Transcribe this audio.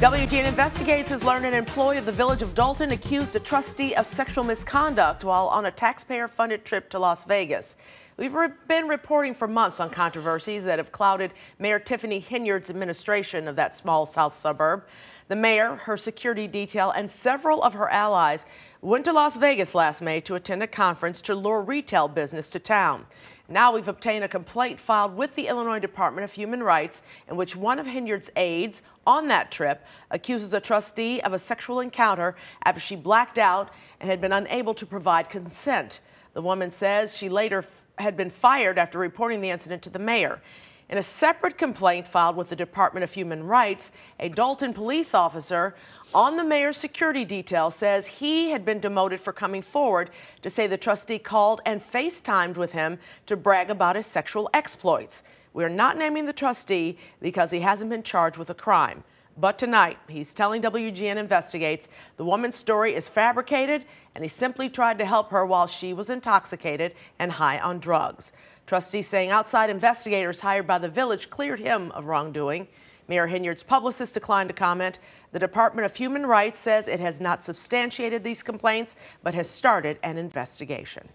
WGN Investigates has learned an employee of the Village of Dolton accused a trustee of sexual misconduct while on a taxpayer-funded trip to Las Vegas. We've re been reporting for months on controversies that have clouded Mayor Tiffany Henyard's administration of that small south suburb. The mayor, her security detail, and several of her allies went to Las Vegas last May to attend a conference to lure retail business to town. Now we've obtained a complaint filed with the Illinois Department of Human Rights in which one of Henyard's aides on that trip accuses a trustee of a sexual encounter after she blacked out and had been unable to provide consent. The woman says she later had been fired after reporting the incident to the mayor. In a separate complaint filed with the Department of Human Rights, a Dolton police officer on the mayor's security detail says he had been demoted for coming forward to say the trustee called and FaceTimed with him to brag about his sexual exploits. We are not naming the trustee because he hasn't been charged with a crime. But tonight, he's telling WGN Investigates the woman's story is fabricated and he simply tried to help her while she was intoxicated and high on drugs. Trustees saying outside investigators hired by the village cleared him of wrongdoing. Mayor Henyard's publicist declined to comment. The Department of Human Rights says it has not substantiated these complaints, but has started an investigation.